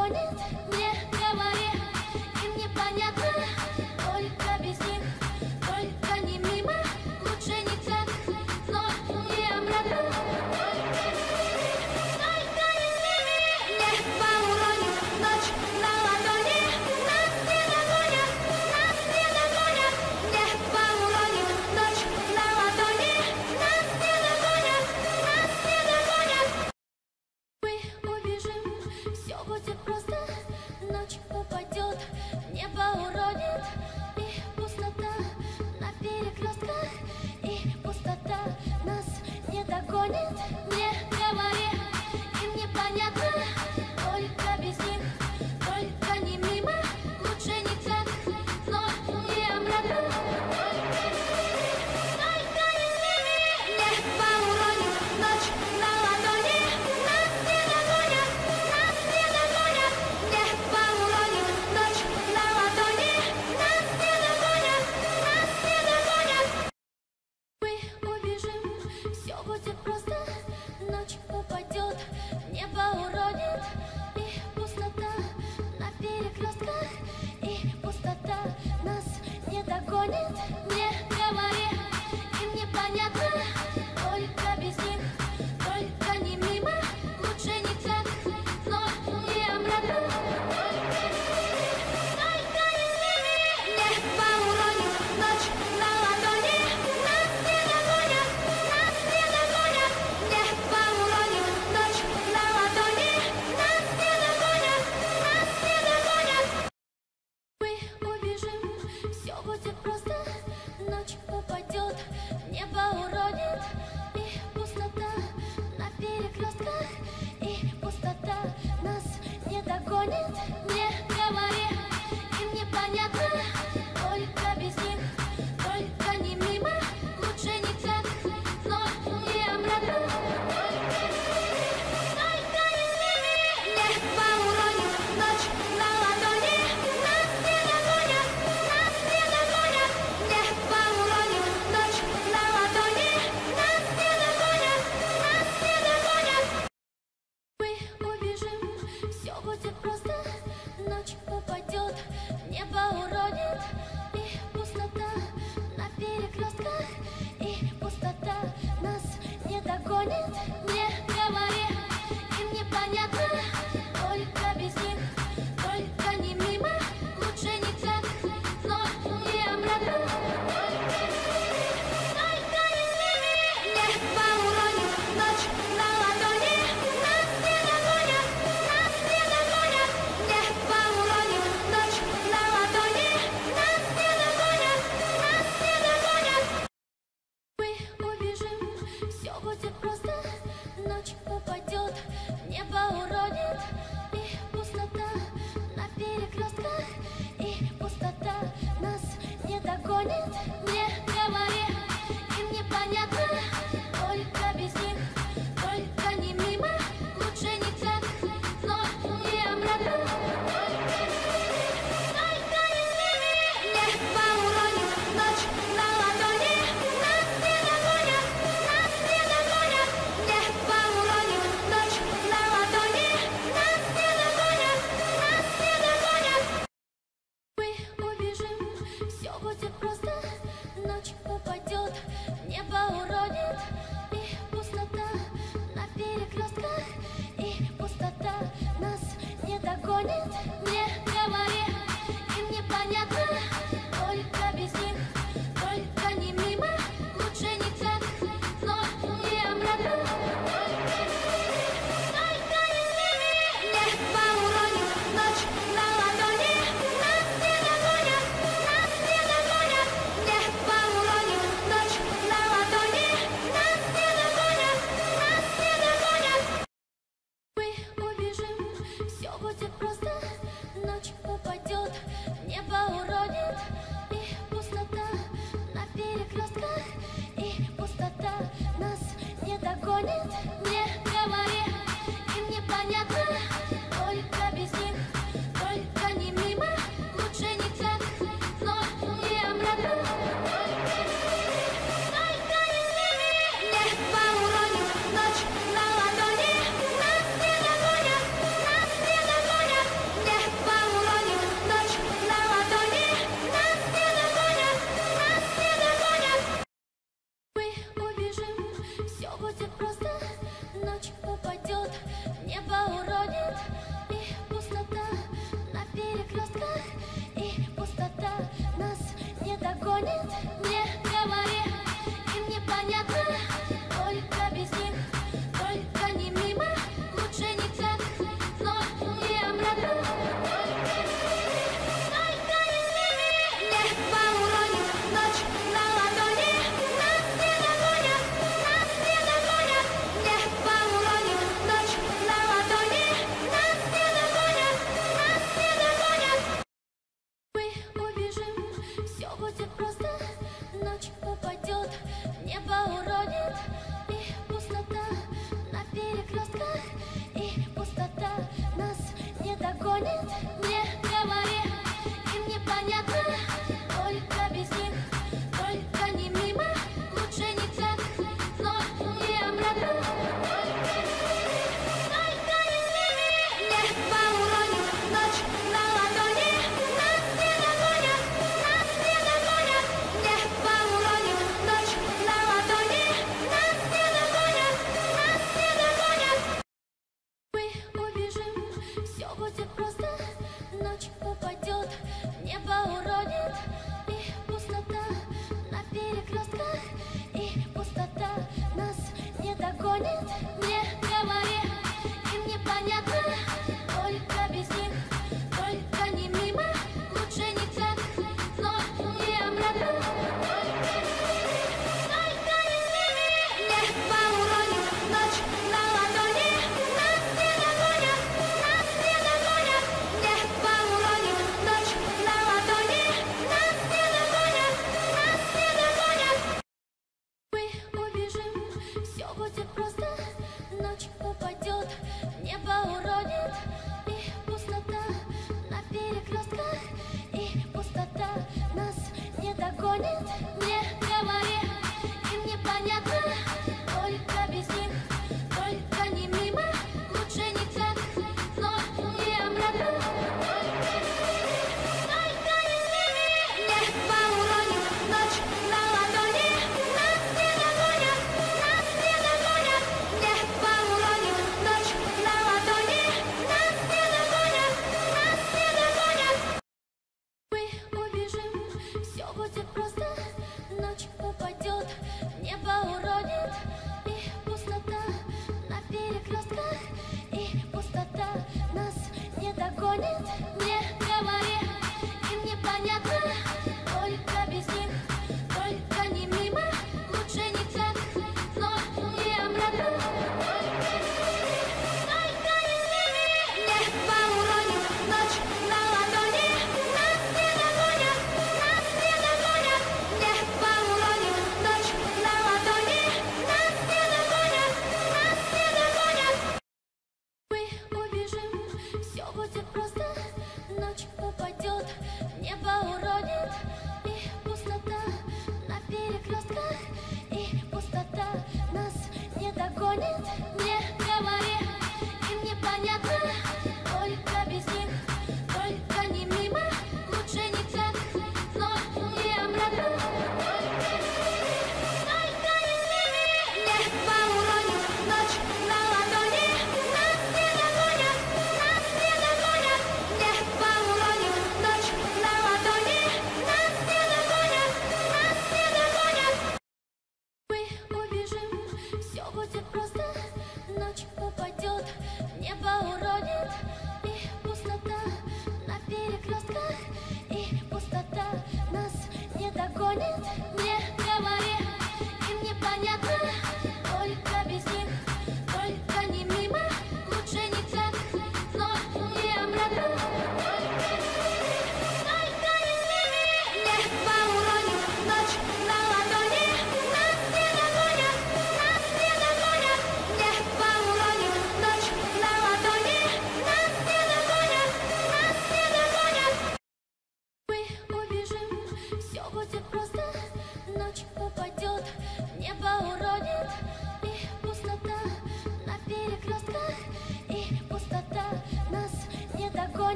Good morning.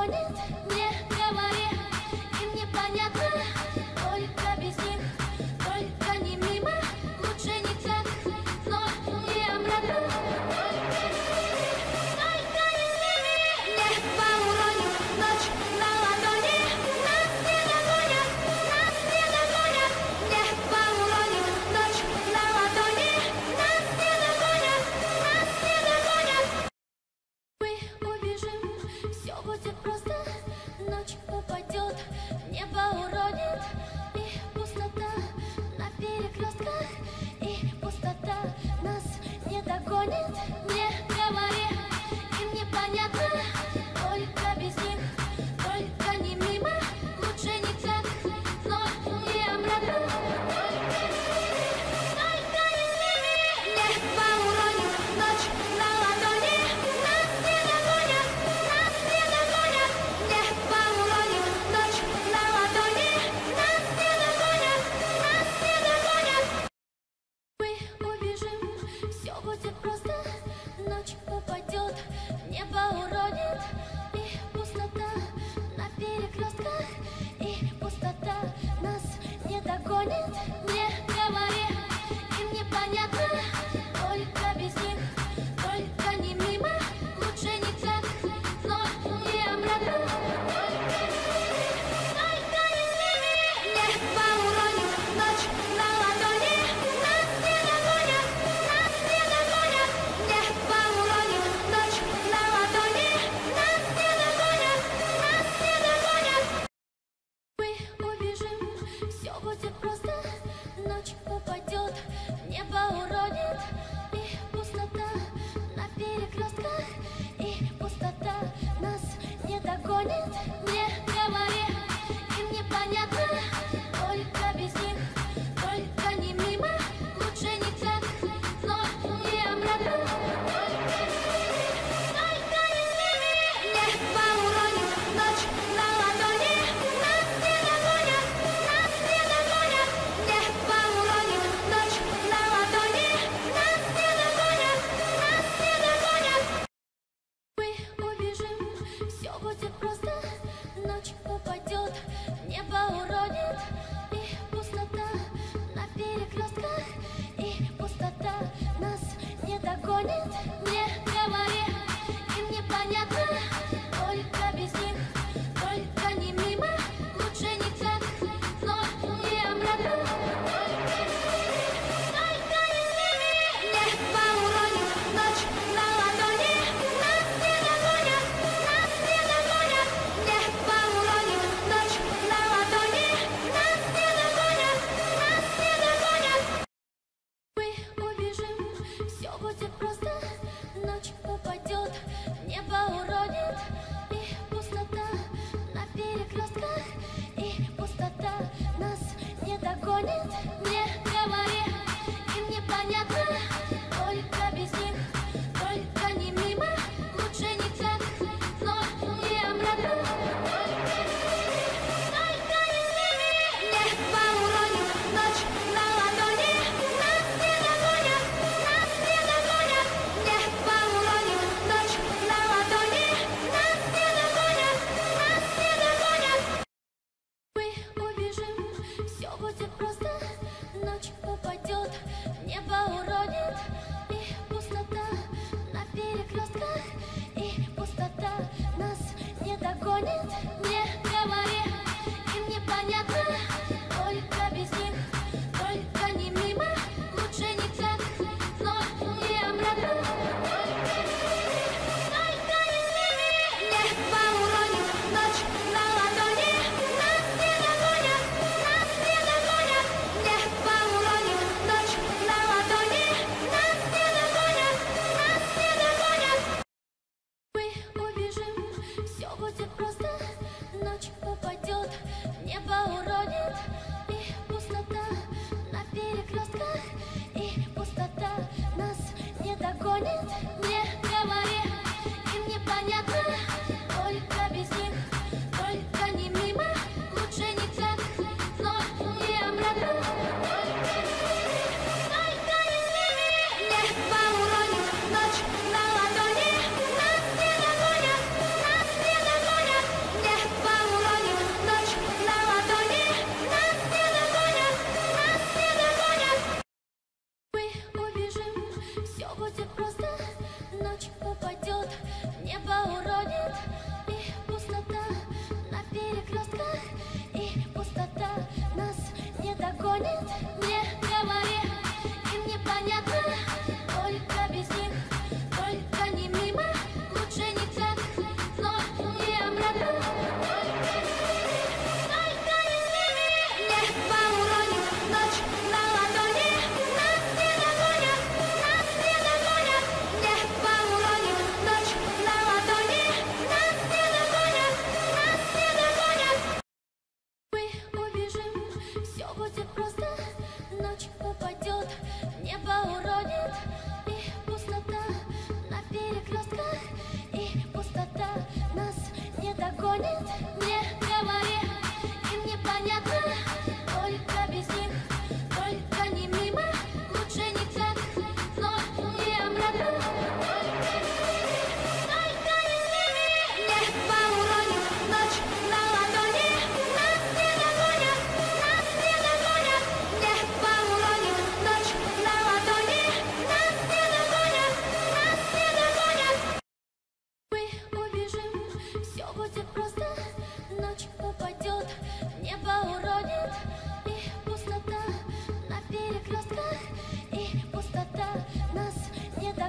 Good morning. morning.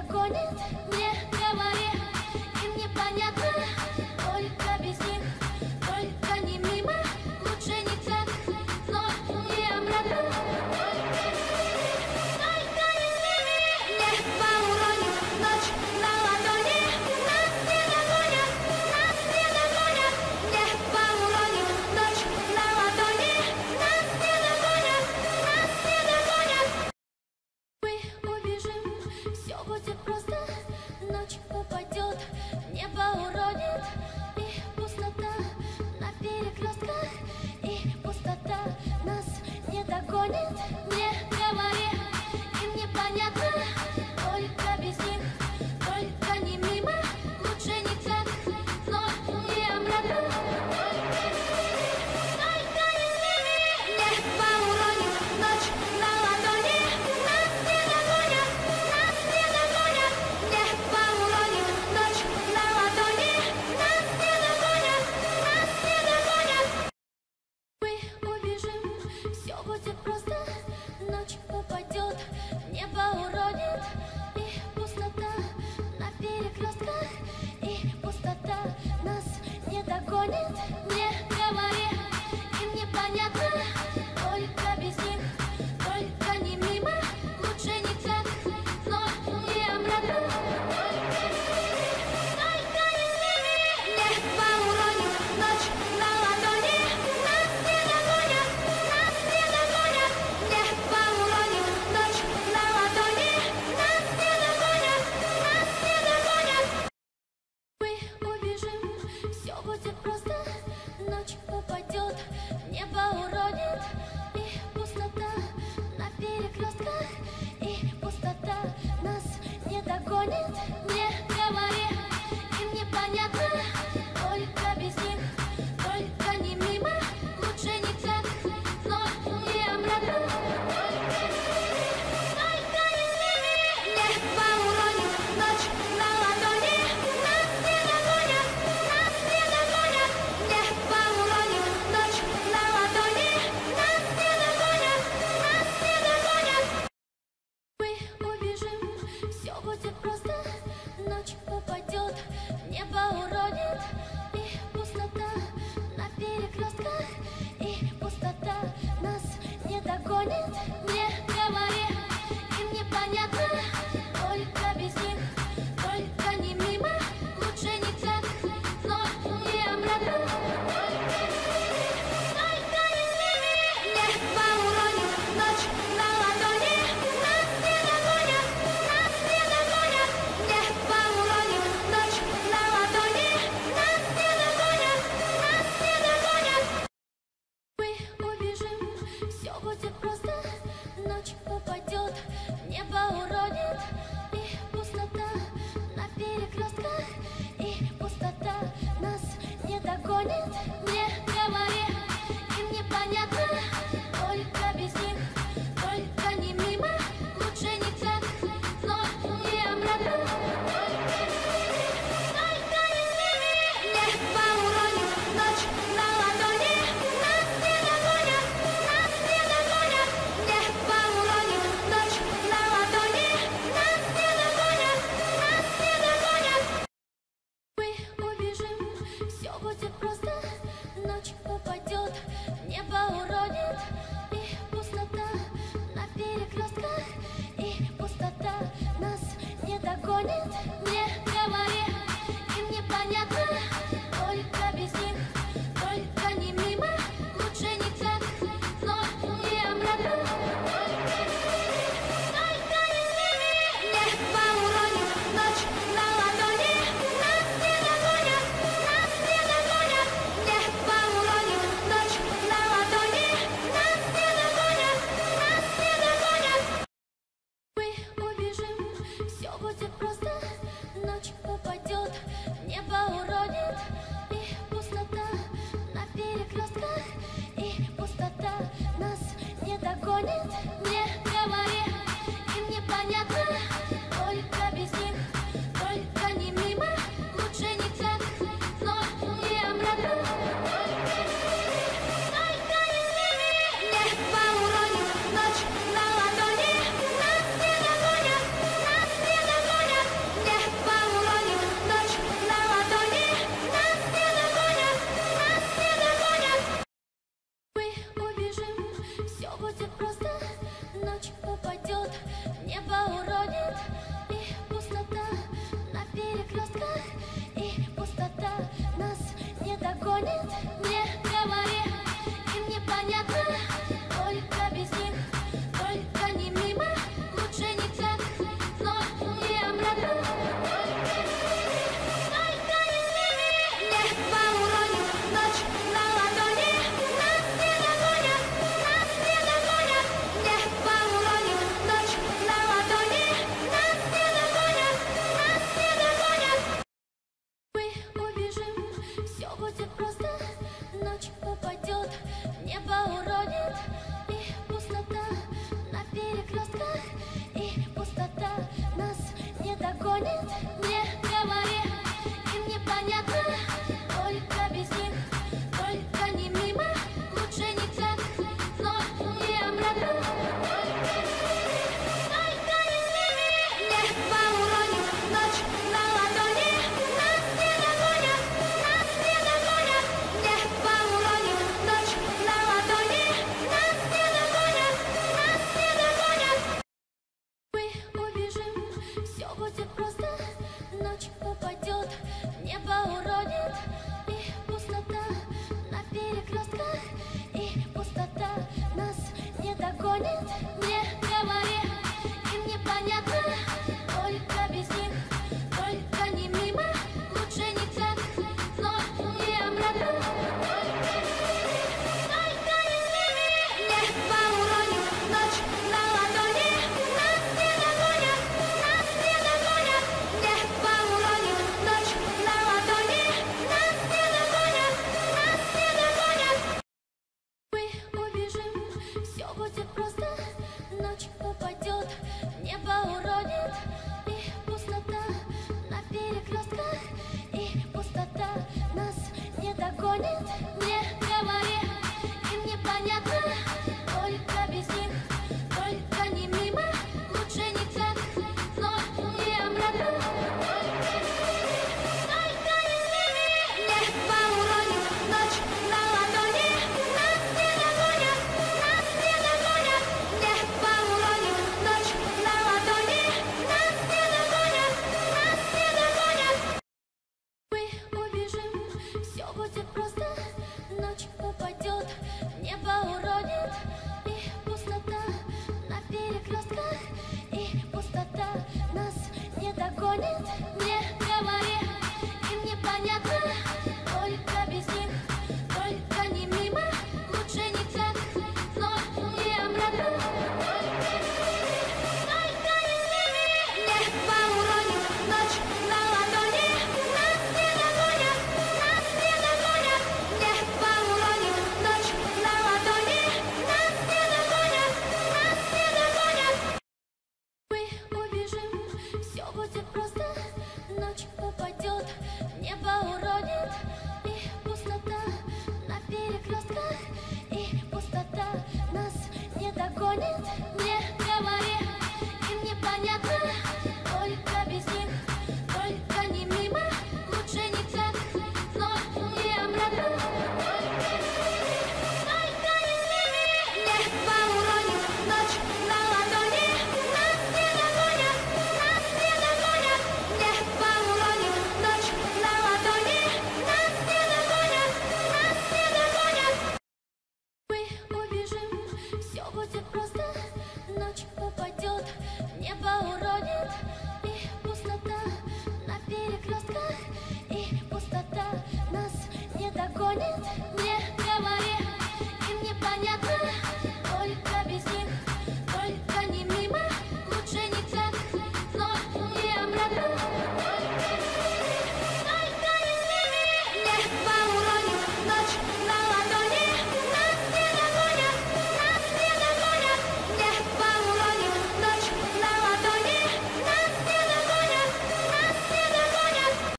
gonna